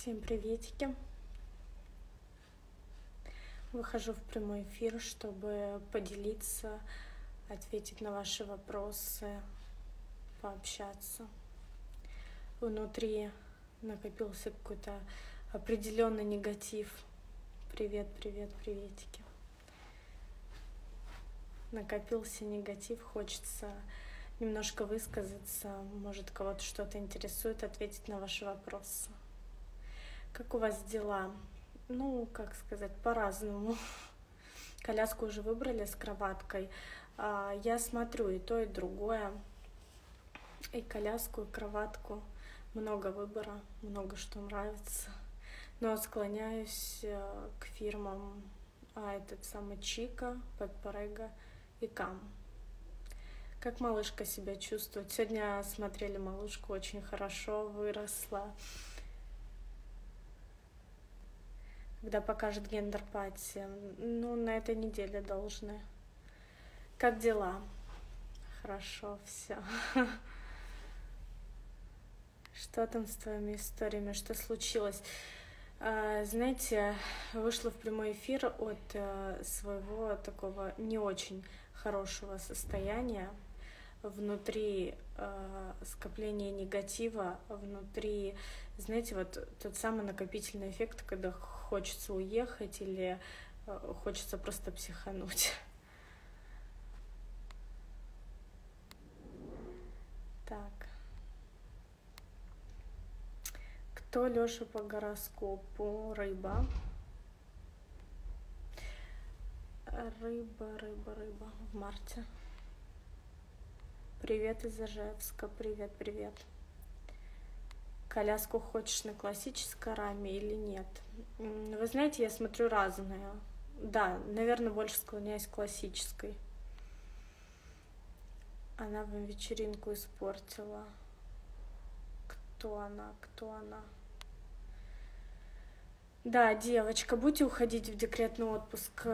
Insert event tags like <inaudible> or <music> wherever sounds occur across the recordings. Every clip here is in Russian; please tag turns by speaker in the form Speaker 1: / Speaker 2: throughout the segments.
Speaker 1: Всем приветики. Выхожу в прямой эфир, чтобы поделиться, ответить на ваши вопросы, пообщаться. Внутри накопился какой-то определенный негатив. Привет, привет, приветики. Накопился негатив, хочется немножко высказаться, может кого-то что-то интересует, ответить на ваши вопросы. Как у вас дела? Ну, как сказать, по-разному. <laughs> Коляску уже выбрали с кроваткой. А, я смотрю и то, и другое. И коляску, и кроватку. Много выбора, много что нравится. Но склоняюсь э, к фирмам а этот самый Чика, Пепперега и Кам. Как малышка себя чувствует? Сегодня смотрели малышку, очень хорошо выросла. Когда покажет гендер-пати? Ну, на этой неделе должны. Как дела? Хорошо, все. <laughs> Что там с твоими историями? Что случилось? А, знаете, вышла в прямой эфир от э, своего такого не очень хорошего состояния внутри э, скопления негатива, внутри, знаете, вот тот самый накопительный эффект, когда хочется уехать или э, хочется просто психануть. Так. Кто Лёша по гороскопу? Рыба. Рыба, рыба, рыба в марте. Привет из Ижевска. Привет, привет. Коляску хочешь на классической раме или нет? Вы знаете, я смотрю разное. Да, наверное, больше склоняюсь к классической. Она вам вечеринку испортила. Кто она? Кто она? Да, девочка, будете уходить в декретный отпуск.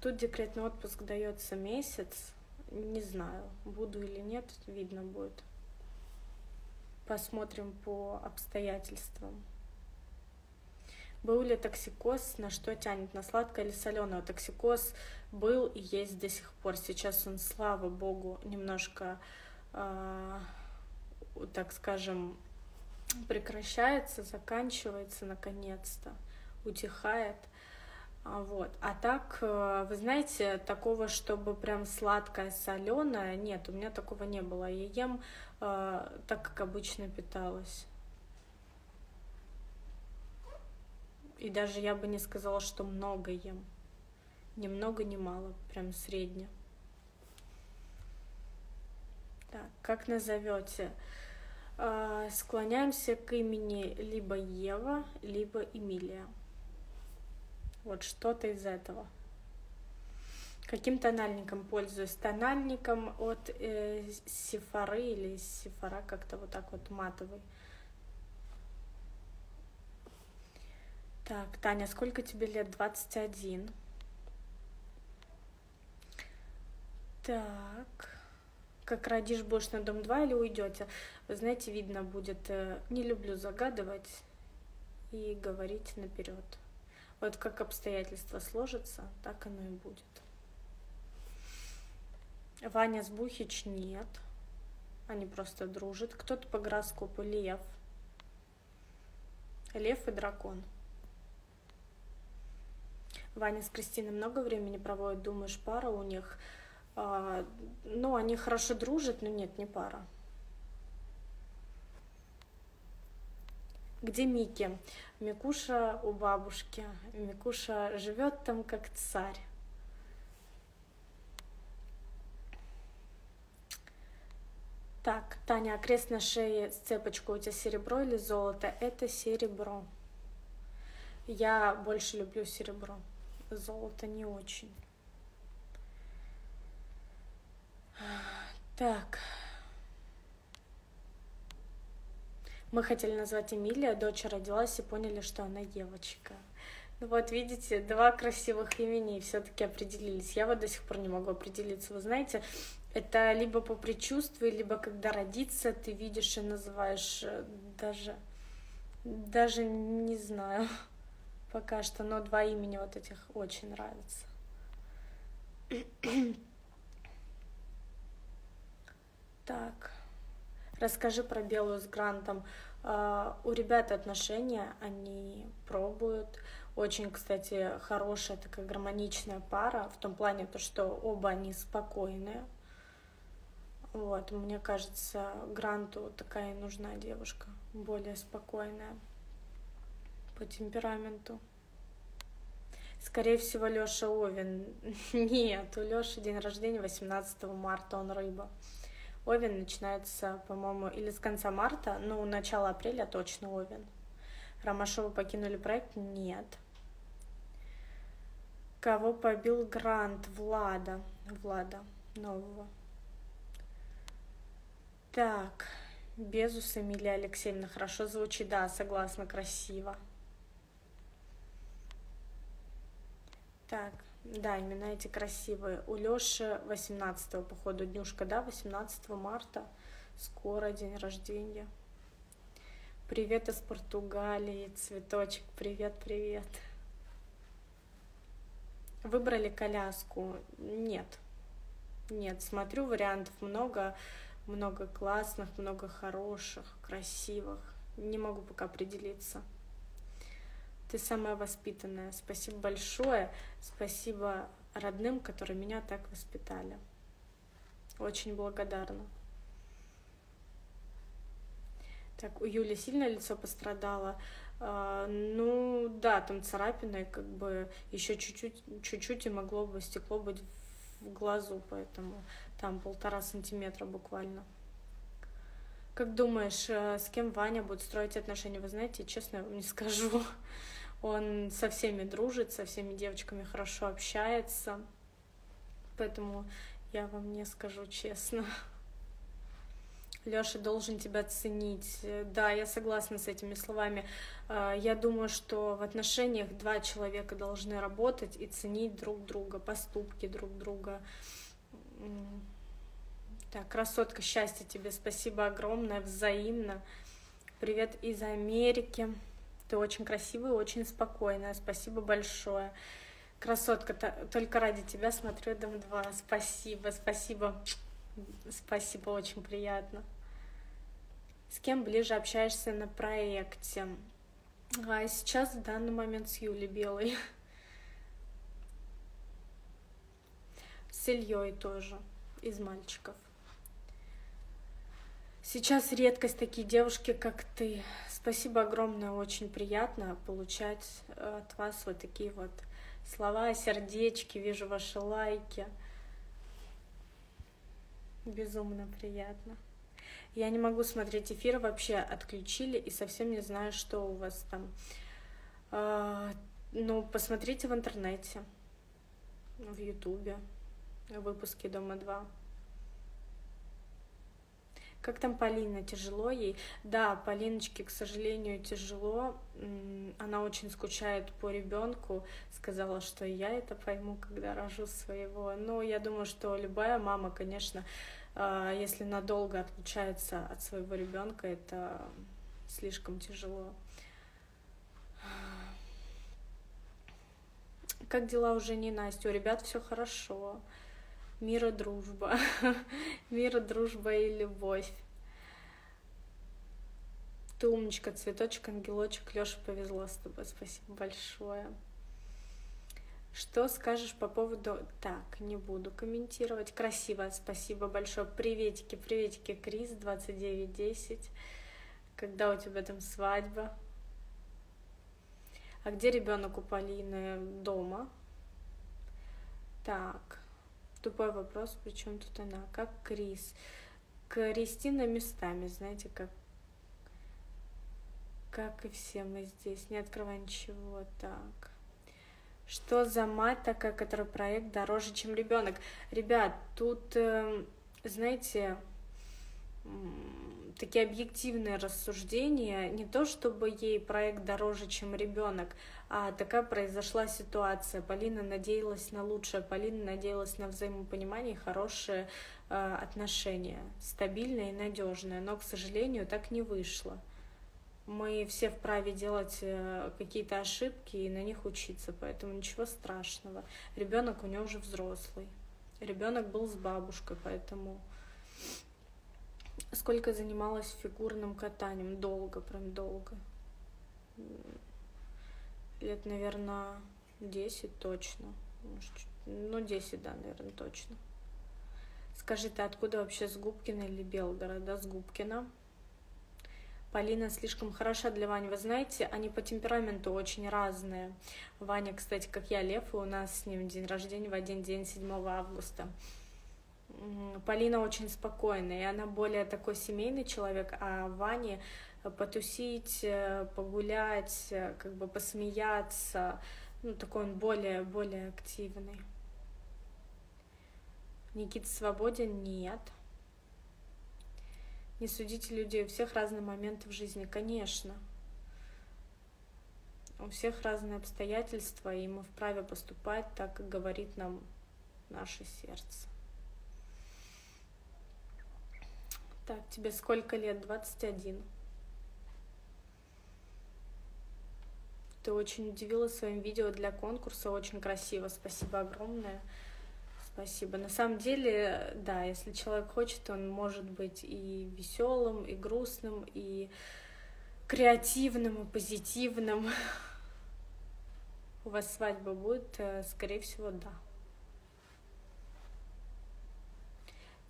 Speaker 1: Тут декретный отпуск дается месяц. Не знаю, буду или нет, видно будет. Посмотрим по обстоятельствам. Был ли токсикоз, на что тянет, на сладкое или соленое? Токсикоз был и есть до сих пор. Сейчас он, слава богу, немножко, э, так скажем, прекращается, заканчивается наконец-то, утихает. А, вот. А так, э, вы знаете, такого, чтобы прям сладкое, соленое, нет, у меня такого не было. Я ем э, так, как обычно питалась. И даже я бы не сказала, что много ем. Ни много, ни мало, прям средне. Так, как назовете? Э, склоняемся к имени либо Ева, либо Эмилия. Вот что-то из этого. Каким тональником пользуюсь? Тональником от э, Сифары или Сифара, как-то вот так вот матовый. Так, Таня, сколько тебе лет? 21. Так. Как родишь, будешь на дом 2 или уйдете? Вы знаете, видно будет. Э, не люблю загадывать и говорить наперед. Вот как обстоятельства сложатся, так оно и будет. Ваня Сбухич нет. Они просто дружат. Кто-то по гороскопу лев. Лев и дракон. Ваня с Кристиной много времени проводят, думаешь, пара у них. А, ну, они хорошо дружат, но нет, не пара. Где Мики? Микуша у бабушки. Микуша живет там как царь. Так, Таня, крест на шее с цепочкой у тебя серебро или золото? Это серебро. Я больше люблю серебро. Золото не очень. Так. Мы хотели назвать Эмилия, дочь родилась и поняли, что она девочка. Ну вот, видите, два красивых имени все-таки определились. Я вот до сих пор не могу определиться. Вы знаете, это либо по предчувствию, либо когда родится, ты видишь и называешь э, даже Даже не знаю <laughs> пока что, но два имени вот этих очень нравятся. <clears throat> Так, расскажи про белую с грантом. Uh, у ребят отношения, они пробуют. Очень, кстати, хорошая такая гармоничная пара в том плане, то, что оба они спокойные. Вот, мне кажется, Гранту такая нужна девушка, более спокойная по темпераменту. Скорее всего, Лёша Овен. <laughs> Нет, у Лёши день рождения 18 марта, он рыба. Овен начинается, по-моему, или с конца марта, ну, начало апреля точно Овен. Ромашова покинули проект? Нет. Кого побил Грант? Влада. Влада нового. Так, Безус Эмилия Алексеевна. Хорошо звучит, да, согласна, красиво. Так, да, именно эти красивые. У Лёши 18 походу днюшка, да, 18 марта. Скоро день рождения. Привет из Португалии, цветочек, привет, привет. Выбрали коляску? Нет. Нет, смотрю, вариантов много, много классных, много хороших, красивых. Не могу пока определиться. Ты самая воспитанная. Спасибо большое. Спасибо родным, которые меня так воспитали. Очень благодарна. Так, у Юли сильно лицо пострадало. А, ну да, там царапины, как бы еще чуть-чуть, чуть-чуть и могло бы стекло быть в глазу, поэтому там полтора сантиметра буквально. Как думаешь, э, с кем Ваня будет строить отношения? Вы знаете, честно, я вам не скажу. Он со всеми дружит, со всеми девочками хорошо общается. Поэтому я вам не скажу честно. Лёша должен тебя ценить. Да, я согласна с этими словами. А, я думаю, что в отношениях два человека должны работать и ценить друг друга, поступки друг друга. Так, красотка, счастья тебе, спасибо огромное, взаимно. Привет из Америки. Ты очень красивая, очень спокойная. Спасибо большое. Красотка, только ради тебя смотрю Дом 2. Спасибо, спасибо. Спасибо, очень приятно. С кем ближе общаешься на проекте? А сейчас в данный момент с Юлей Белой. С Ильей тоже, из мальчиков. Сейчас редкость такие девушки, как ты. Спасибо огромное, очень приятно получать э, от вас вот такие вот слова, сердечки, вижу ваши лайки. Безумно приятно. Я не могу смотреть эфир, вообще отключили и совсем не знаю, что у вас там. А, ну, посмотрите в интернете, в Ютубе, выпуски Дома 2. Как там Полина? Тяжело ей? Да, Полиночке, к сожалению, тяжело. Она очень скучает по ребенку. Сказала, что я это пойму, когда рожу своего. Но я думаю, что любая мама, конечно, а, если надолго отлучается от своего ребенка, это слишком тяжело. Как дела у Жени Насти? У ребят все хорошо мира дружба, <laughs> мира дружба и любовь. Ты умничка, цветочек, ангелочек, Лёша, повезло с тобой, спасибо большое. Что скажешь по поводу... Так, не буду комментировать. Красиво, спасибо большое. Приветики, приветики, Крис, 2910. Когда у тебя там свадьба? А где ребенок у Полины? Дома. Так, Тупой вопрос, причем тут она? Как Крис? Кристина местами, знаете, как как и все мы здесь. Не открывай ничего. Так. Что за мать такая, который проект дороже, чем ребенок? Ребят, тут, э, знаете, такие объективные рассуждения, не то чтобы ей проект дороже, чем ребенок, а такая произошла ситуация. Полина надеялась на лучшее, Полина надеялась на взаимопонимание хорошие э, отношения, стабильные и надежные, но, к сожалению, так не вышло. Мы все вправе делать э, какие-то ошибки и на них учиться, поэтому ничего страшного. Ребенок у него уже взрослый. Ребенок был с бабушкой, поэтому сколько занималась фигурным катанием? Долго, прям долго. Лет, наверное, 10 точно. Может, ну, 10, да, наверное, точно. Скажи, ты откуда вообще с Губкина или Белгорода? С Губкина. Полина слишком хороша для Вани. Вы знаете, они по темпераменту очень разные. Ваня, кстати, как я, Лев, и у нас с ним день рождения в один день, 7 августа. Полина очень спокойная, и она более такой семейный человек, а Ване потусить, э, погулять, э, как бы посмеяться, ну, такой он более, более активный. Никита свободен? Нет. Не судите людей, у всех разные моменты в жизни, конечно. У всех разные обстоятельства, и мы вправе поступать так, как говорит нам наше сердце. Так, тебе сколько лет? 21. Ты очень удивила своим видео для конкурса, очень красиво, спасибо огромное. Спасибо. На самом деле, да, если человек хочет, он может быть и веселым, и грустным, и креативным, и позитивным. <laughs> У вас свадьба будет? Э, скорее всего, да.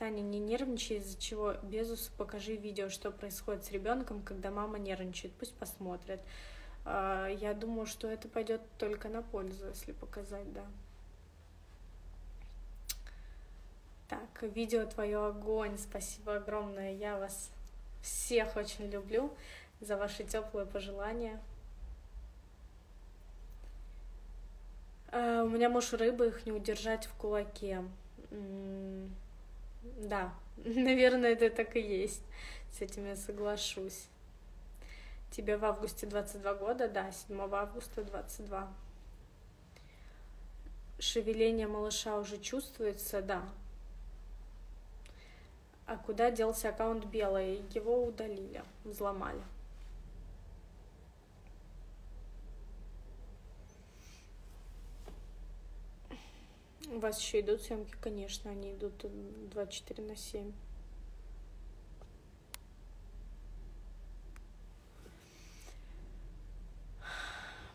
Speaker 1: Таня, не нервничай, из-за чего Безус, покажи видео, что происходит с ребенком, когда мама нервничает, пусть посмотрят. А, я думаю, что это пойдет только на пользу, если показать, да. Так, видео твое огонь, спасибо огромное. Я вас всех очень люблю за ваши теплые пожелания. Uh, у меня муж рыбы, их не удержать в кулаке. Да, <laughs> наверное, это так и есть. С этим я соглашусь. Тебе в августе 22 года? Да, 7 августа 22. Шевеление малыша уже чувствуется? Да, а куда делся аккаунт белый? Его удалили, взломали. У вас еще идут съемки, конечно, они идут 24 на 7.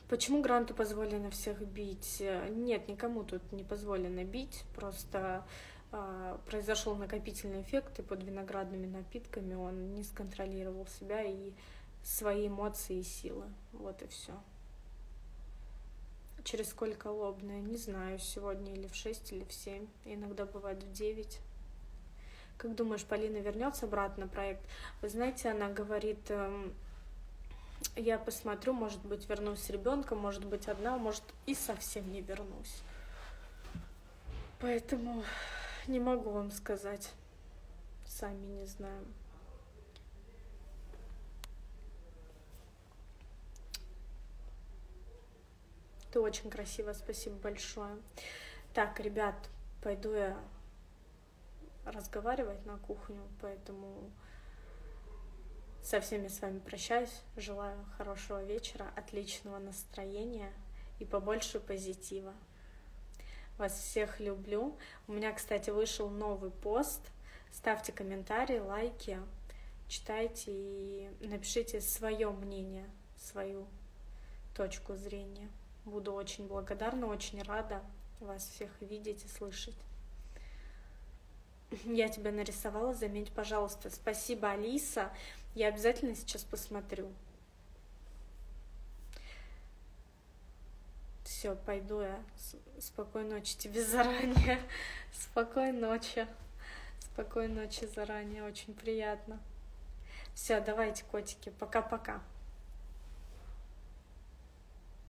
Speaker 1: Почему гранту позволено всех бить? Нет, никому тут не позволено бить, просто а, произошел накопительный эффект, и под виноградными напитками он не сконтролировал себя и свои эмоции и силы. Вот и все. Через сколько лобная? Не знаю, сегодня или в 6, или в 7. Иногда бывает в 9. Как думаешь, Полина вернется обратно на проект? Вы знаете, она говорит, эм, я посмотрю, может быть, вернусь с ребенком, может быть, одна, может, и совсем не вернусь. Поэтому не могу вам сказать. Сами не знаем. Ты очень красиво, спасибо большое. Так, ребят, пойду я разговаривать на кухню, поэтому со всеми с вами прощаюсь. Желаю хорошего вечера, отличного настроения и побольше позитива. Вас всех люблю. У меня, кстати, вышел новый пост. Ставьте комментарии, лайки, читайте и напишите свое мнение, свою точку зрения. Буду очень благодарна, очень рада вас всех видеть и слышать. Я тебя нарисовала, заметь, пожалуйста. Спасибо, Алиса. Я обязательно сейчас посмотрю. Все, пойду я. Спокойной ночи тебе заранее. <laughs> Спокойной ночи. Спокойной ночи заранее. Очень приятно. Все, давайте, котики. Пока-пока.